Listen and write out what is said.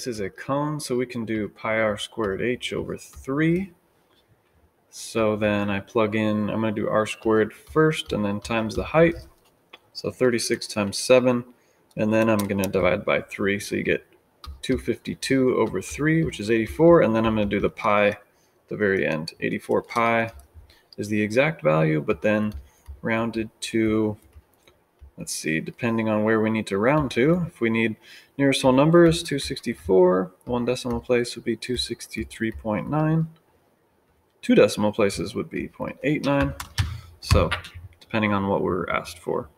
this is a cone, so we can do pi r squared h over 3. So then I plug in, I'm going to do r squared first and then times the height. So 36 times 7. And then I'm going to divide by 3. So you get 252 over 3, which is 84. And then I'm going to do the pi the very end. 84 pi is the exact value, but then rounded to Let's see, depending on where we need to round to, if we need nearest whole numbers, 264, one decimal place would be 263.9, two decimal places would be 0.89. So depending on what we're asked for.